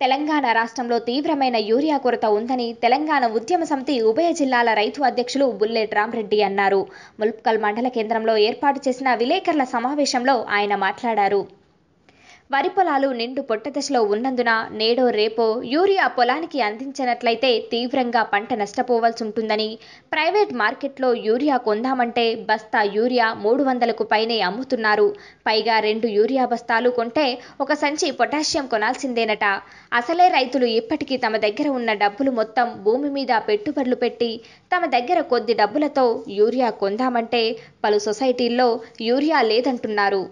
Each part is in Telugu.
తెలంగాణ రాష్ట్రంలో తీవ్రమైన యూరియా కొరత ఉందని తెలంగాణ ఉద్యమ సమితి ఉభయ జిల్లాల రైతు అధ్యక్షులు బుల్లెట్ రామరెడ్డి అన్నారు. ముల్ప్కల్ మండల కేంద్రంలో ఏర్పాటు చేసిన విలేకరుల సమావేశంలో ఆయన మాట్లాడారు. వరి పొలాలు నిండు పొట్టదశలో ఉన్నందున నేడో రేపో యూరియా పొలానికి అందించినట్లయితే తీవ్రంగా పంట నష్టపోవాల్సి ఉంటుందని ప్రైవేట్ మార్కెట్లో యూరియా కొందామంటే బస్తా యూరియా మూడు వందలకు పైనే అమ్ముతున్నారు. పైగా రెండు యూరియా బస్తాలు కొంటే ఒక సంచి పొటాషియం కొనాల్సిందేనట. అసలే రైతులు ఇప్పటికీ తమ దగ్గర ఉన్న డబ్బులు మొత్తం భూమి మీద పెట్టుబడులు పెట్టి తమ దగ్గర కొద్ది డబ్బులతో యూరియా కొందామంటే పలు సొసైటీల్లో యూరియా లేదంటున్నారు.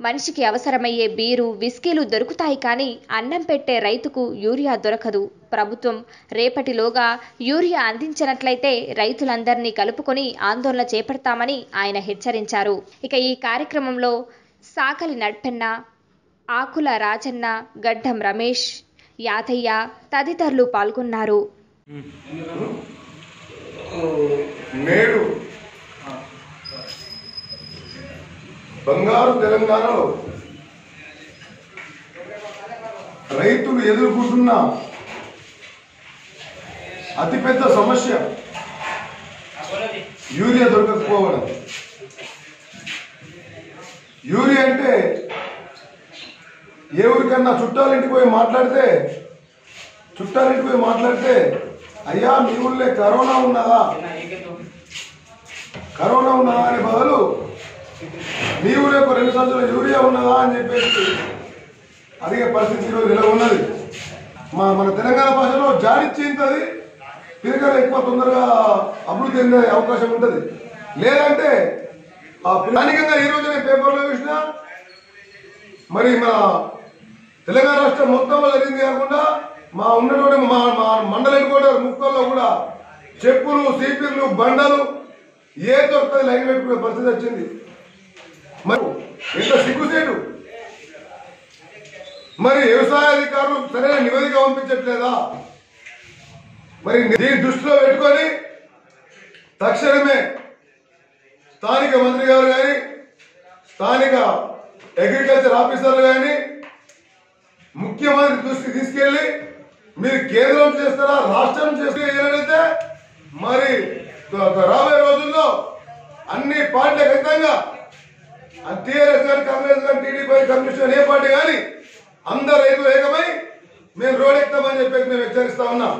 మనిషికి అవసరమయ్యే బీరు విస్కీలు దొరుకుతాయి కానీ అన్నం పెట్టే రైతుకు యూరియా దొరకదు. ప్రభుత్వం రేపటిలోగా యూరియా అందించినట్లయితే రైతులందరినీ కలుపుకొని ఆందోళన చేపడతామని ఆయన హెచ్చరించారు. ఇక ఈ కార్యక్రమంలో సాకలి నడ్పెన్న ఆకుల రాజన్న గడ్డం రమేష్ యాదయ్య తదితరులు పాల్గొన్నారు. నేడు బంగారు తెలంగాణలో రైతులు ఎదుర్కొంటున్న అతిపెద్ద సమస్య యూరియా దొరకకపోవడం. యూరియా అంటే ఏ ఊరికన్నా చుట్టాలింటికి పోయి మాట్లాడితే చుట్టాలింటికి పోయి మాట్లాడితే అయ్యా మీ ఊళ్ళే కరోనా ఉన్నదా? కరోనా ఉన్నదా? అనే బదులు మీ ఊళ్ళో రెండు సంవత్సరాలు యూరియా ఉన్నదా అని చెప్పేసి అడిగే పరిస్థితి ఈరోజు ఇలా ఉన్నది. మా మన తెలంగాణ భాషలో జాడిచ్చింతది పిల్లలు ఎక్కువ తొందరగా అభివృద్ధి చెందే అవకాశం ఉంటుంది. లేదంటే ఆ ప్రధానికంగా ఈ రోజు నేను పేపర్లో చూసిన మరి మన తెలంగాణ రాష్ట్రం మొత్తంలో జరిగింది కాకుండా మా ఉన్నటువంటి మా మా మండల కూడా ముక్కల్లో కూడా చెప్పులు సీపీలు బండలు ఏ దొరుకుతుంది లైన్ పెట్టుకునే పరిస్థితి వచ్చింది. మరి ఎంత సిగ్గుసేటు మరి వ్యవసాయ అధికారులు సరైన నివేదిక పంపించట్లేదా? మరి దీన్ని దృష్టిలో పెట్టుకొని తక్షణమే స్థానిక మంత్రి గారు కానీ స్థానిక అగ్రికల్చర్ ఆఫీసర్లు కానీ ముఖ్యమంత్రి దృష్టికి తీసుకెళ్ళి మీరు కేంద్రం చేస్తారా రాష్ట్రం చేస్తే మరి రాబోయే రోజుల్లో అన్ని పార్టీల ఖచ్చితంగా టీఆర్ఎస్ కానీ కాంగ్రెస్ కానీ టీడీపీ కమ్యూనిస్ట్ కానీ ఏ పార్టీ కానీ అందరు రైతులు ఏకమై మేము రోడ్ ఎక్కుతామని చెప్పేసి మేము హెచ్చరిస్తా ఉన్నాం.